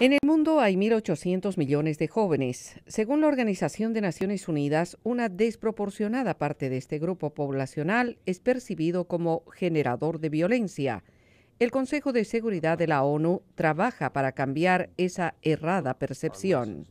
En el mundo hay 1.800 millones de jóvenes. Según la Organización de Naciones Unidas, una desproporcionada parte de este grupo poblacional es percibido como generador de violencia. El Consejo de Seguridad de la ONU trabaja para cambiar esa errada percepción.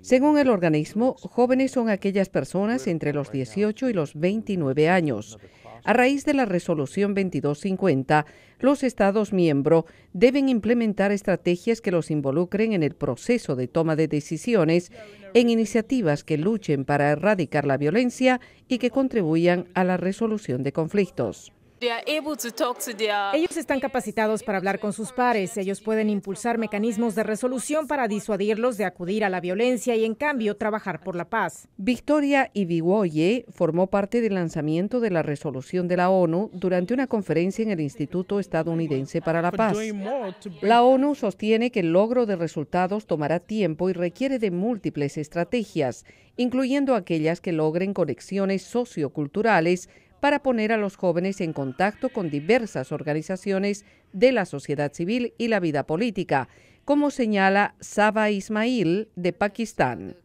Según el organismo, jóvenes son aquellas personas entre los 18 y los 29 años. A raíz de la resolución 2250, los Estados miembros deben implementar estrategias que los involucren en el proceso de toma de decisiones, en iniciativas que luchen para erradicar la violencia y que contribuyan a la resolución de conflictos. Ellos están capacitados para hablar con sus pares. Ellos pueden impulsar mecanismos de resolución para disuadirlos de acudir a la violencia y, en cambio, trabajar por la paz. Victoria Ibiwoye formó parte del lanzamiento de la resolución de la ONU durante una conferencia en el Instituto Estadounidense para la Paz. La ONU sostiene que el logro de resultados tomará tiempo y requiere de múltiples estrategias, incluyendo aquellas que logren conexiones socioculturales para poner a los jóvenes en contacto con diversas organizaciones de la sociedad civil y la vida política, como señala Saba Ismail de Pakistán.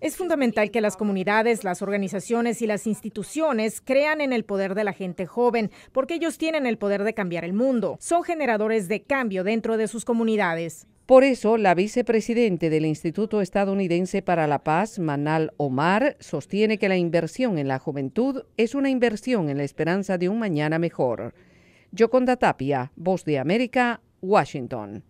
Es fundamental que las comunidades, las organizaciones y las instituciones crean en el poder de la gente joven, porque ellos tienen el poder de cambiar el mundo. Son generadores de cambio dentro de sus comunidades. Por eso, la vicepresidente del Instituto Estadounidense para la Paz, Manal Omar, sostiene que la inversión en la juventud es una inversión en la esperanza de un mañana mejor. Yoconda Tapia, Voz de América, Washington.